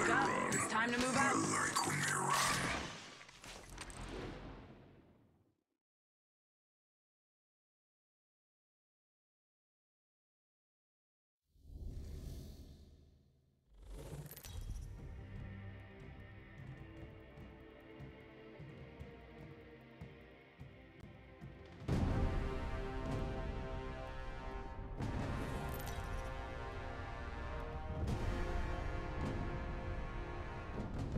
It's time to move out.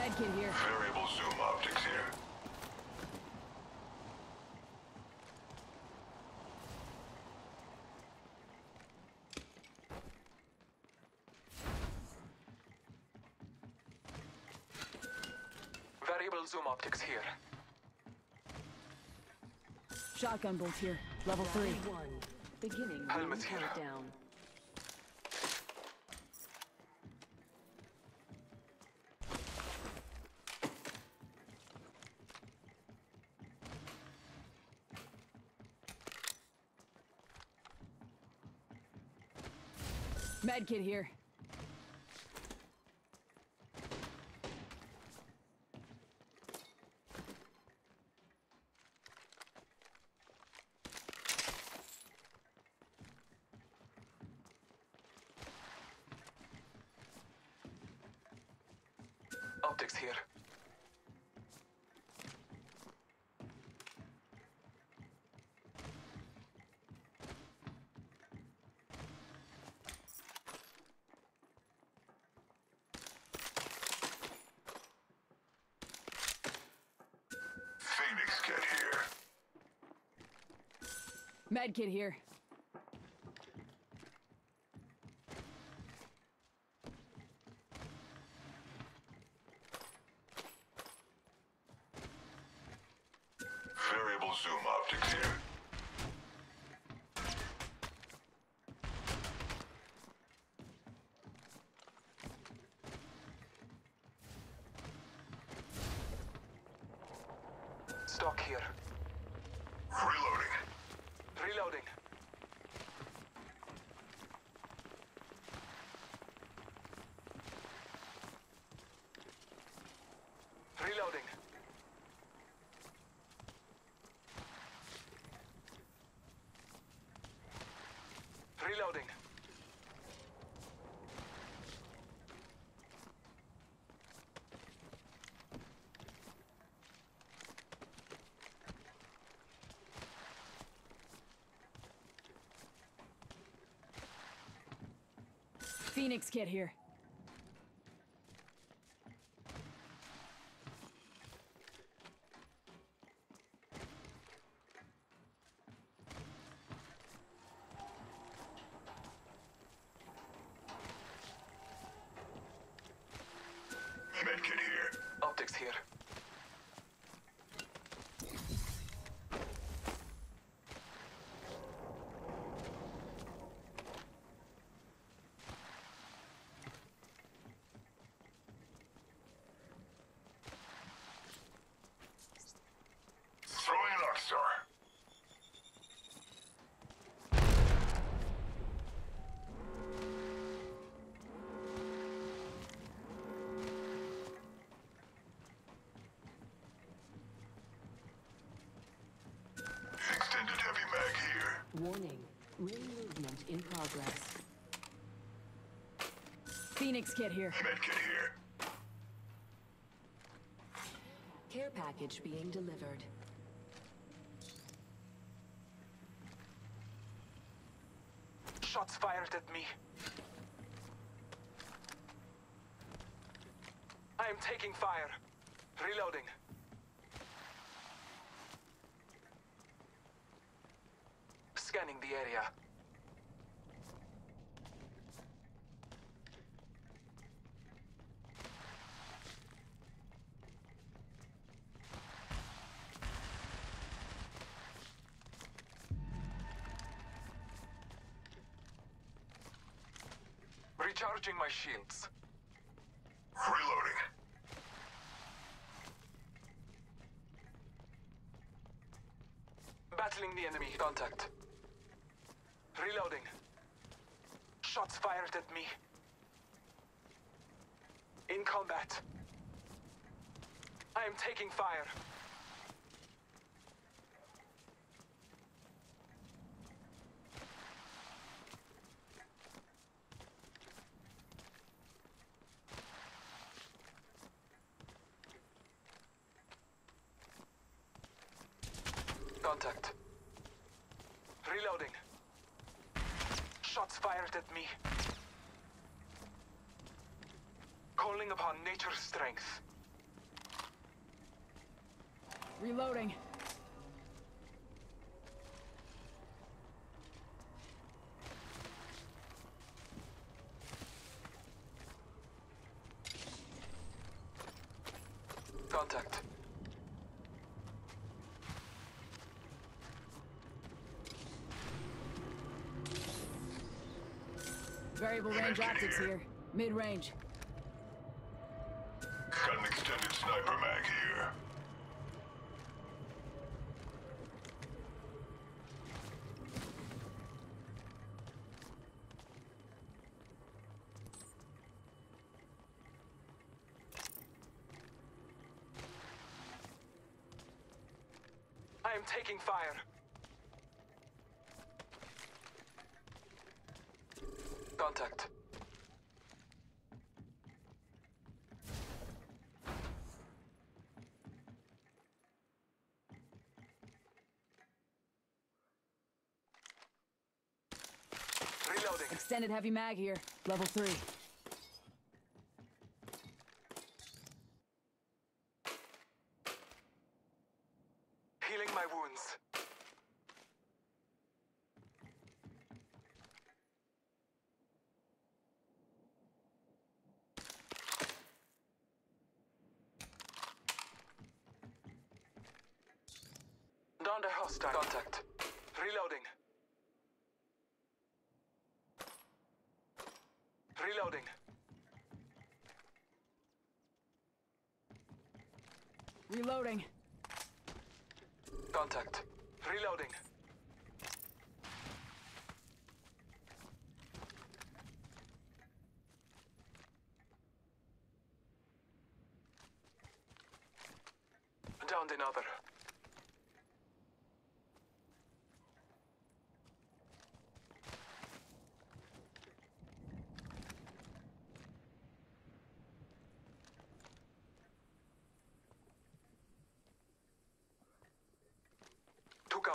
Medkit here. Variable zoom optics here. Variable zoom optics here. Shotgun bolt here. Level three. One. Beginning Helmets here. countdown. Medkit here. Optics here. Phoenix kit here. Medkit here. Variable zoom optics here. Stock here. Reloading. Reloading. Reloading. Reloading. Phoenix kit here. Warning, ring movement in progress. Phoenix kit here. Medkit here. Care package being delivered. Shots fired at me. I am taking fire. Reloading. The area. Recharging my shields. Reloading. Battling the enemy. Contact. Reloading. Shots fired at me. In combat. I am taking fire. Contact. Reloading. Shots fired at me. Calling upon nature's strength. Reloading. Contact. Variable range optics here. Mid range. Got an extended sniper mag here. I am taking fire. Contact. Reloading. Extended heavy mag here. Level 3. Healing my wounds. Down the hostile. Contact. Reloading. Reloading. Reloading. Contact. Reloading.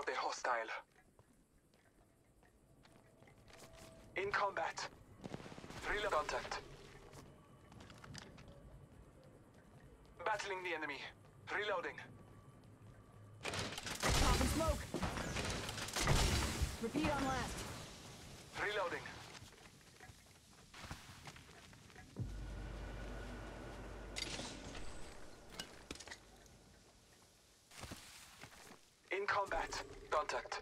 Out hostile. In combat. Reload contact. Battling the enemy. Reloading. Popping smoke. Repeat on last. Reloading. In combat. Contact.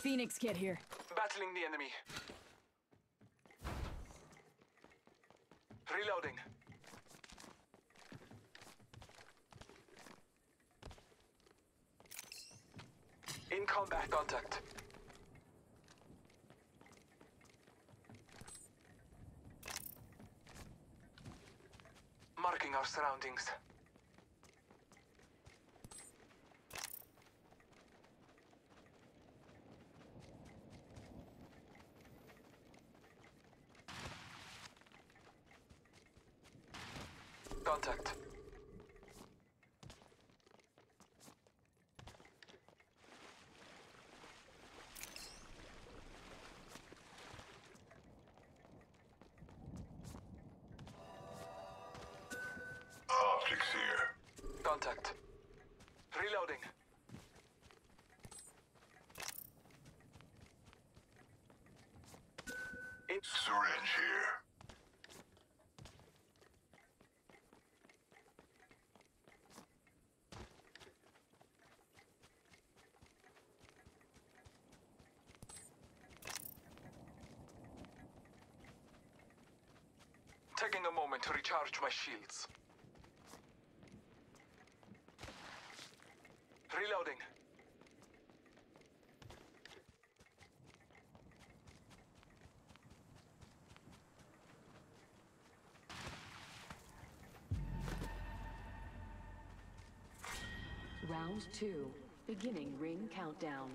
Phoenix kit here. Battling the enemy. Reloading. In combat contact. Marking our surroundings. Contact. Reloading. It's Syringe here. To recharge my shields. Reloading. Round two. Beginning ring countdown.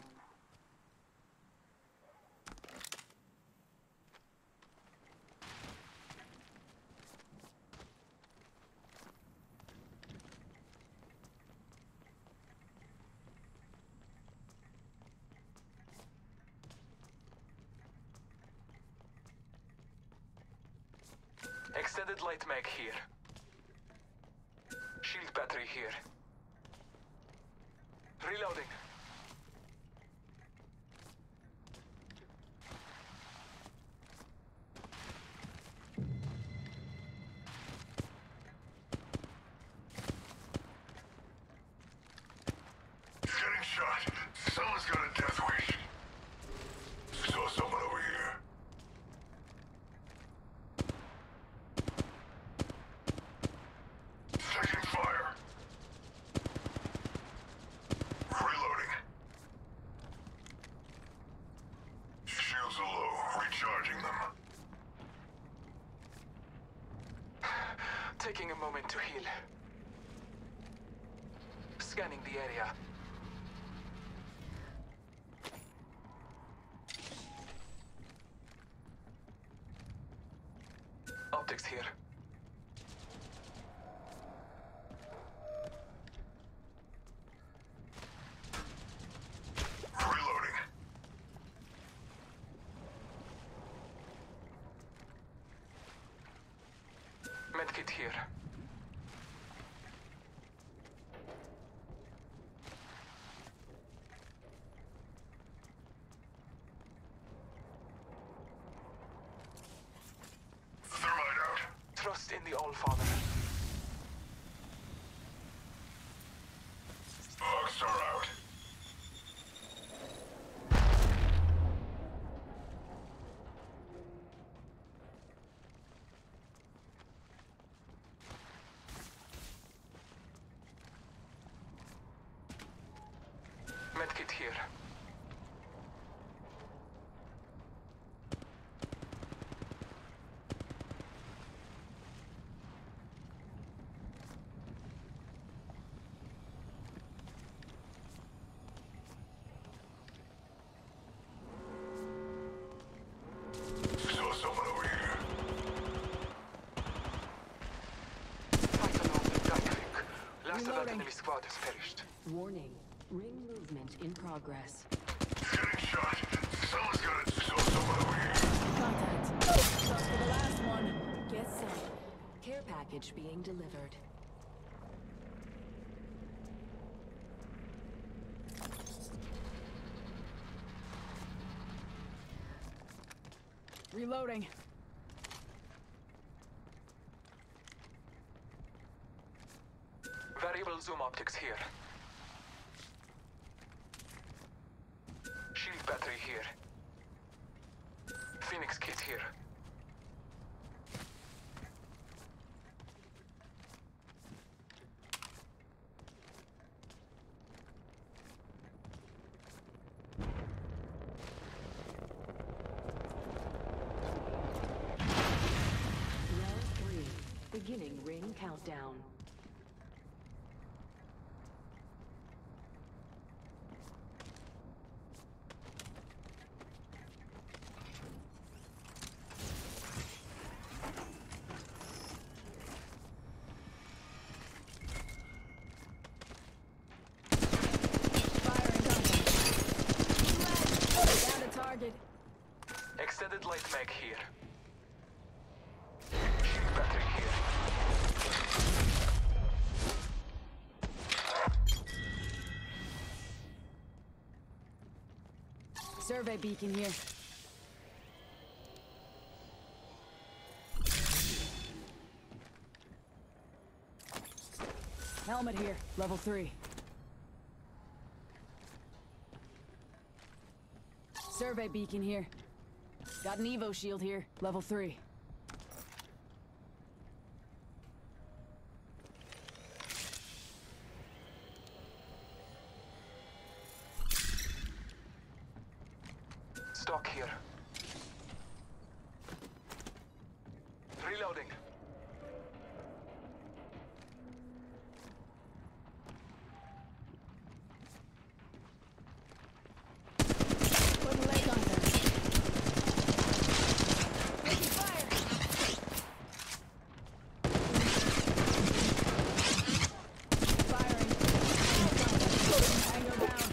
Extended light mag here. Shield battery here. Reloading. Getting shot. Someone's got a death wish. Saw someone over here. Taking fire. Reloading. Shields are low. Recharging them. Taking a moment to heal. Scanning the area. Optics here. Medkit here. Thermite out. Trust in the Allfather. Bugs are out. Medkit here. Saw someone over here. Fight along the Duck Creek. Last of that enemy squad has perished. Warning. Ring movement in progress. Getting shot. Someone's got it. Saw someone over here. Contact. Just for the last one. Get some. Care package being delivered. Reloading. Variable zoom optics here. Shield battery here. Phoenix kit here. Round three. Beginning ring countdown. Survey beacon here. Helmet here, level 3. Survey beacon here. Got an Evo shield here, level 3. Stock here. Reloading. Put a leg on her. Taking fire! Firing. Tango down.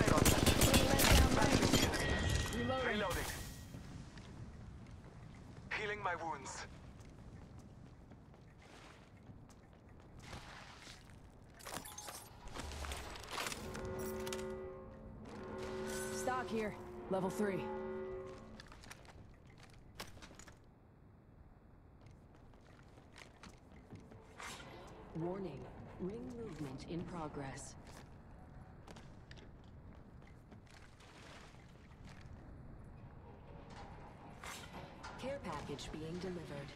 Iron Man. Put a leg down Battling range. the enemy. Reloading. Reloading. Healing my wounds. Stock here, level 3. Warning. Ring movement in progress. Care package being delivered.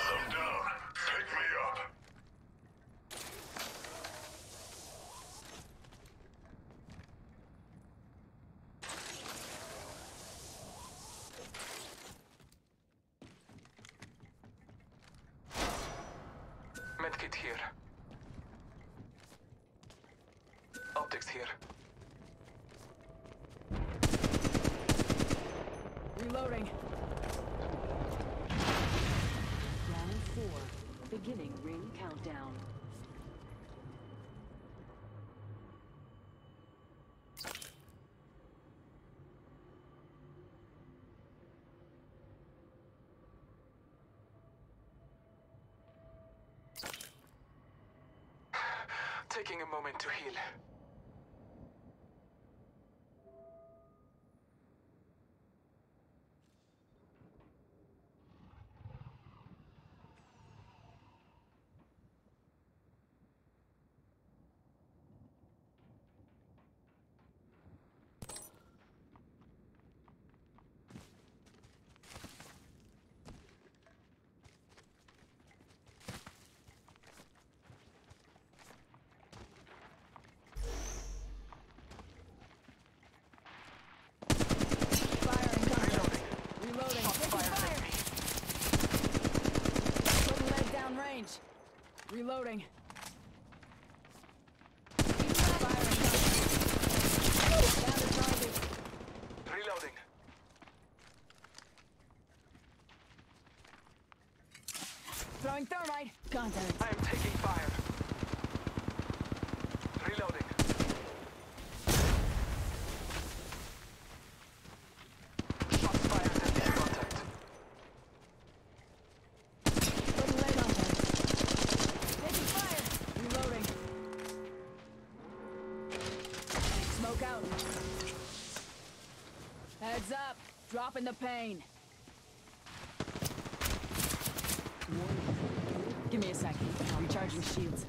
I'm down. Pick me up. Medkit here. Optics here. Reloading. Round four. Beginning ring countdown. Taking a moment to heal. Firing. Reloading. Reloading. Shots Taking fired fire. at me. Put a leg down range. Reloading. Firing. Down to target. Reloading. Throwing thermite. Contact. I am taking fire. Reloading. Shots fired at me. Contact. Put a leg on her. Taking fire. Reloading. Smoke out. Heads up. Dropping the pain. Give me a second. Recharging shields.